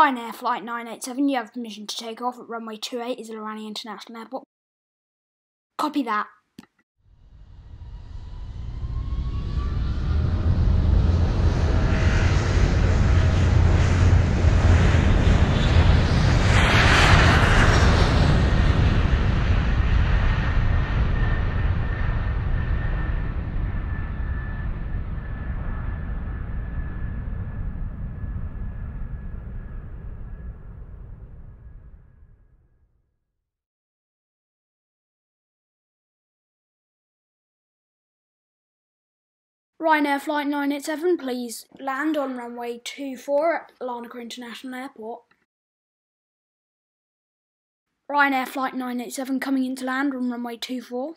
Ryanair Flight 987, you have permission to take off at runway 28 Izolirani International Airport. Copy that. Ryanair Flight 987, please land on runway 24 at Larnaca International Airport. Ryanair Flight 987 coming in to land on runway 24.